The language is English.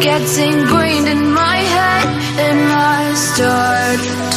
gets ingrained in my head and I start